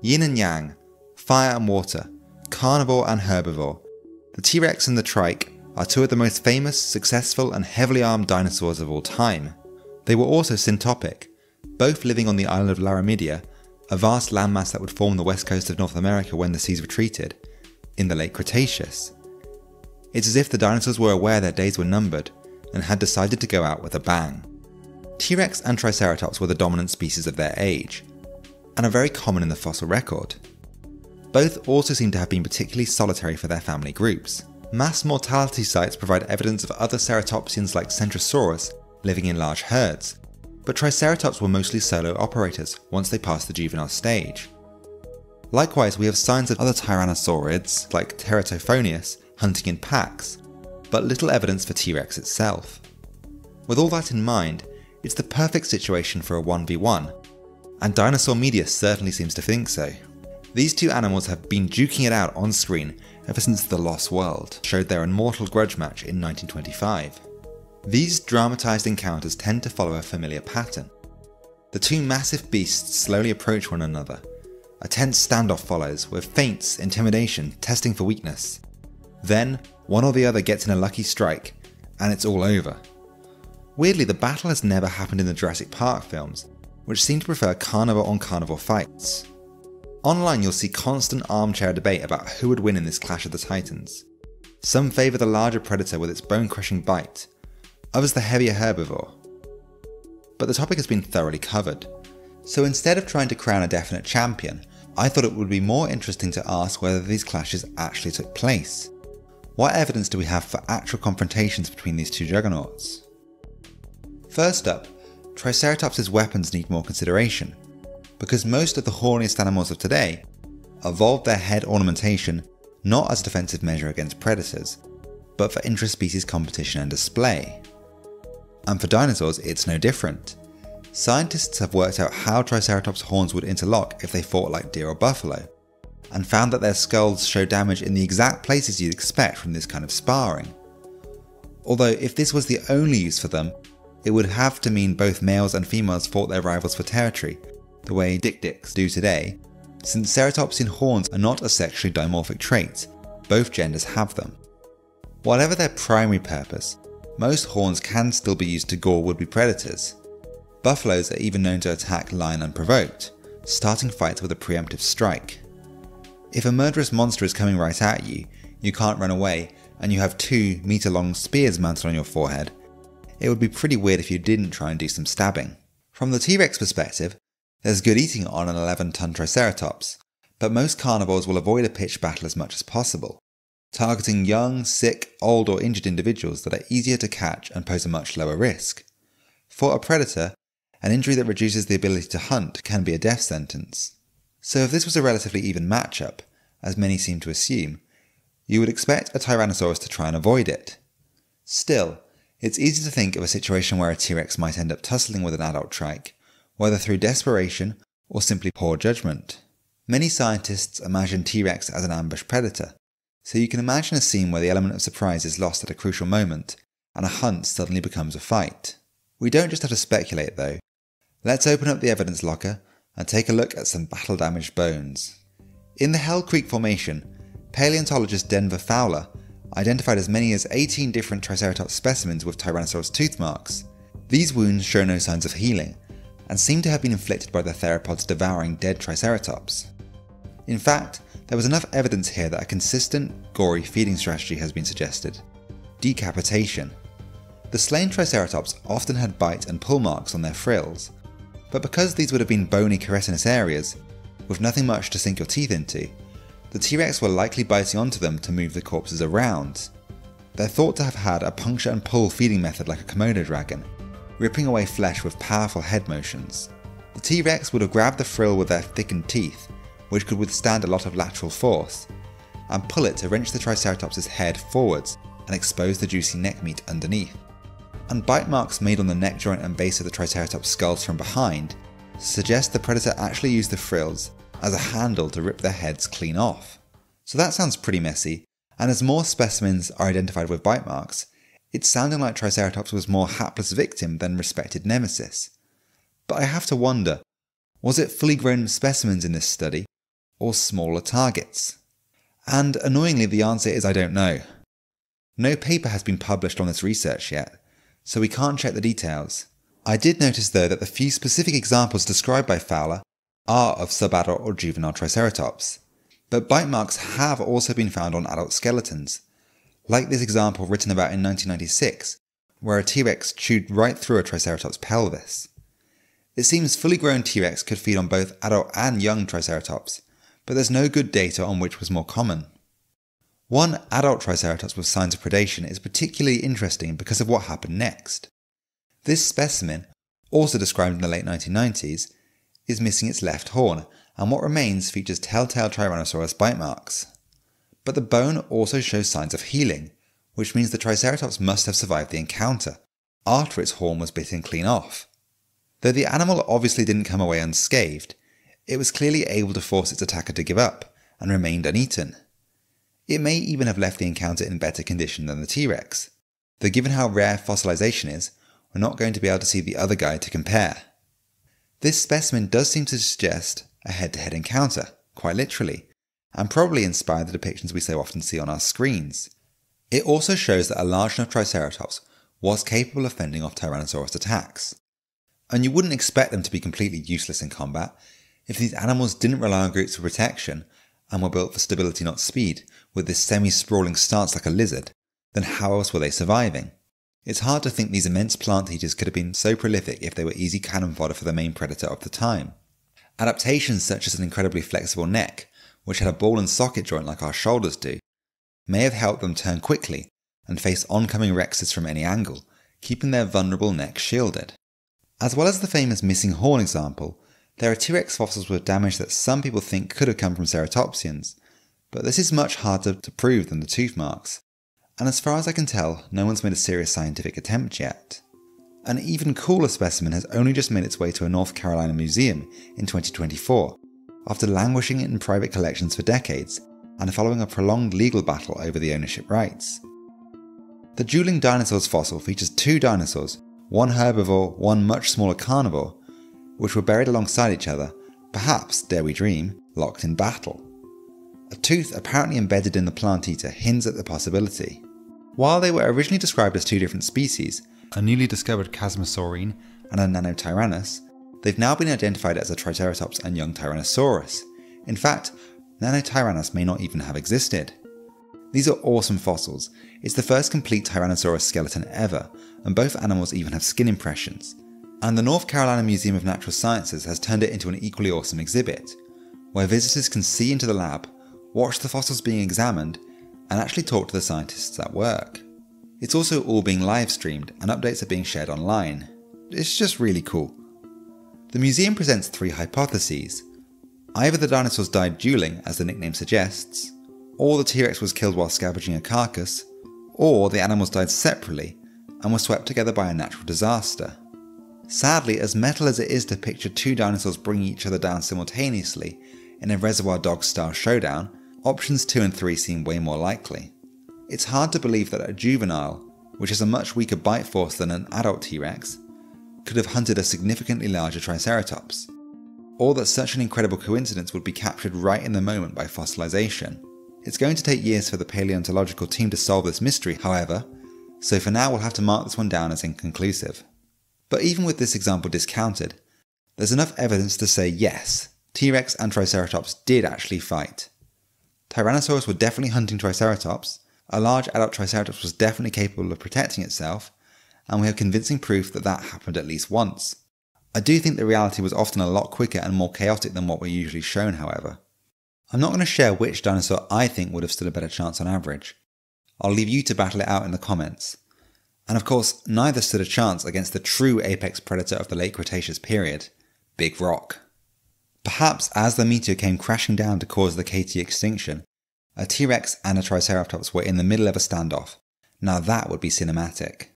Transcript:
Yin and yang, fire and water, carnivore and herbivore. The T Rex and the Trike are two of the most famous, successful, and heavily armed dinosaurs of all time. They were also syntopic, both living on the island of Laramidia, a vast landmass that would form the west coast of North America when the seas retreated, in the late Cretaceous. It's as if the dinosaurs were aware their days were numbered and had decided to go out with a bang. T Rex and Triceratops were the dominant species of their age, and are very common in the fossil record. Both also seem to have been particularly solitary for their family groups. Mass mortality sites provide evidence of other ceratopsians like Centrosaurus living in large herds, but Triceratops were mostly solo operators once they passed the juvenile stage. Likewise, we have signs of other tyrannosaurids, like Teratophoneus, hunting in packs, but little evidence for T Rex itself. With all that in mind, it's the perfect situation for a 1v1, and dinosaur media certainly seems to think so. These two animals have been duking it out on screen ever since The Lost World showed their immortal grudge match in 1925. These dramatised encounters tend to follow a familiar pattern. The two massive beasts slowly approach one another. A tense standoff follows, with feints, intimidation, testing for weakness. Then, one or the other gets in a lucky strike, and it's all over. Weirdly, the battle has never happened in the Jurassic Park films, which seem to prefer carnivore on carnivore fights. Online, you'll see constant armchair debate about who would win in this clash of the titans. Some favour the larger predator with its bone crushing bite, others the heavier herbivore. But the topic has been thoroughly covered, so instead of trying to crown a definite champion, I thought it would be more interesting to ask whether these clashes actually took place. What evidence do we have for actual confrontations between these two juggernauts? First up, Triceratops' weapons need more consideration because most of the horniest animals of today evolved their head ornamentation not as a defensive measure against predators, but for intra-species competition and display. And for dinosaurs, it's no different. Scientists have worked out how Triceratops' horns would interlock if they fought like deer or buffalo, and found that their skulls show damage in the exact places you'd expect from this kind of sparring. Although, if this was the only use for them, it would have to mean both males and females fought their rivals for territory, the way dik-diks do today, since ceratopsian horns are not a sexually dimorphic trait, both genders have them. Whatever their primary purpose, most horns can still be used to gore would-be predators. Buffaloes are even known to attack lion unprovoked, starting fights with a preemptive strike. If a murderous monster is coming right at you, you can't run away, and you have two meter long spears mounted on your forehead, it would be pretty weird if you didn't try and do some stabbing. From the T Rex perspective, there's good eating on an 11 ton Triceratops, but most carnivores will avoid a pitched battle as much as possible, targeting young, sick, old, or injured individuals that are easier to catch and pose a much lower risk. For a predator, an injury that reduces the ability to hunt can be a death sentence. So, if this was a relatively even matchup, as many seem to assume, you would expect a Tyrannosaurus to try and avoid it. Still, it's easy to think of a situation where a T Rex might end up tussling with an adult trike, whether through desperation or simply poor judgment. Many scientists imagine T Rex as an ambush predator, so you can imagine a scene where the element of surprise is lost at a crucial moment and a hunt suddenly becomes a fight. We don't just have to speculate though. Let's open up the evidence locker and take a look at some battle damaged bones. In the Hell Creek Formation, paleontologist Denver Fowler identified as many as 18 different Triceratops specimens with Tyrannosaurus tooth marks. These wounds show no signs of healing, and seem to have been inflicted by the theropods devouring dead Triceratops. In fact, there was enough evidence here that a consistent, gory feeding strategy has been suggested decapitation. The slain Triceratops often had bite and pull marks on their frills, but because these would have been bony keratinous areas, with nothing much to sink your teeth into, the T Rex were likely biting onto them to move the corpses around. They're thought to have had a puncture and pull feeding method like a Komodo dragon, ripping away flesh with powerful head motions. The T Rex would have grabbed the frill with their thickened teeth, which could withstand a lot of lateral force, and pull it to wrench the Triceratops' head forwards and expose the juicy neck meat underneath. And bite marks made on the neck joint and base of the Triceratops skulls from behind suggest the predator actually used the frills as a handle to rip their heads clean off. So that sounds pretty messy, and as more specimens are identified with bite marks, it's sounding like Triceratops was more hapless victim than respected nemesis. But I have to wonder, Was it fully grown specimens in this study, or smaller targets? And annoyingly, the answer is I don't know. No paper has been published on this research yet, so we can't check the details. I did notice though that the few specific examples described by Fowler are of subadult or juvenile Triceratops, but bite marks have also been found on adult skeletons, like this example written about in 1996, where a T Rex chewed right through a Triceratops pelvis. It seems fully grown T Rex could feed on both adult and young Triceratops, but there's no good data on which was more common. One adult Triceratops with signs of predation is particularly interesting because of what happened next. This specimen, also described in the late 1990s, is missing its left horn, and what remains features telltale Tyrannosaurus bite marks. But the bone also shows signs of healing, which means the Triceratops must have survived the encounter, after its horn was bitten clean off. Though the animal obviously didn't come away unscathed, it was clearly able to force its attacker to give up, and remained uneaten. It may even have left the encounter in better condition than the T Rex, though given how rare fossilization is, we're not going to be able to see the other guy to compare. This specimen does seem to suggest a head to head encounter, quite literally, and probably inspired the depictions we so often see on our screens. It also shows that a large enough Triceratops was capable of fending off Tyrannosaurus attacks. And you wouldn't expect them to be completely useless in combat if these animals didn't rely on groups for protection and were built for stability not speed, with this semi sprawling stance like a lizard, then how else were they surviving? It's hard to think these immense plant eaters could have been so prolific if they were easy cannon fodder for the main predator of the time. Adaptations such as an incredibly flexible neck, which had a ball and socket joint like our shoulders do, may have helped them turn quickly and face oncoming rexes from any angle, keeping their vulnerable neck shielded. As well as the famous missing horn example, there are T-Rex fossils with damage that some people think could have come from ceratopsians, but this is much harder to prove than the tooth marks. And as far as I can tell, no one's made a serious scientific attempt yet. An even cooler specimen has only just made its way to a North Carolina museum in 2024, after languishing in private collections for decades and following a prolonged legal battle over the ownership rights. The dueling dinosaurs fossil features two dinosaurs, one herbivore, one much smaller carnivore, which were buried alongside each other, perhaps, dare we dream, locked in battle. A tooth apparently embedded in the plant eater hints at the possibility. While they were originally described as two different species, a newly discovered Chasmosaurine and a Nanotyrannus, they've now been identified as a Triceratops and young Tyrannosaurus. In fact, Nanotyrannus may not even have existed. These are awesome fossils. It's the first complete Tyrannosaurus skeleton ever, and both animals even have skin impressions. And the North Carolina Museum of Natural Sciences has turned it into an equally awesome exhibit, where visitors can see into the lab, watch the fossils being examined, and actually talk to the scientists at work. It's also all being live streamed and updates are being shared online. It's just really cool. The museum presents three hypotheses. Either the dinosaurs died dueling, as the nickname suggests, or the T Rex was killed while scavenging a carcass, or the animals died separately and were swept together by a natural disaster. Sadly, as metal as it is to picture two dinosaurs bringing each other down simultaneously in a Reservoir Dogs style showdown, options 2 and 3 seem way more likely. It's hard to believe that a juvenile, which has a much weaker bite force than an adult T Rex, could have hunted a significantly larger Triceratops, or that such an incredible coincidence would be captured right in the moment by fossilization. It's going to take years for the paleontological team to solve this mystery, however, so for now we'll have to mark this one down as inconclusive. But even with this example discounted, there's enough evidence to say yes, T Rex and Triceratops did actually fight. Tyrannosaurus were definitely hunting Triceratops, a large adult Triceratops was definitely capable of protecting itself, and we have convincing proof that that happened at least once. I do think the reality was often a lot quicker and more chaotic than what we're usually shown, however. I'm not going to share which dinosaur I think would have stood a better chance on average. I'll leave you to battle it out in the comments. And of course, neither stood a chance against the true apex predator of the late Cretaceous period, Big Rock. Perhaps as the meteor came crashing down to cause the KT extinction, a T Rex and a Triceratops were in the middle of a standoff. Now that would be cinematic.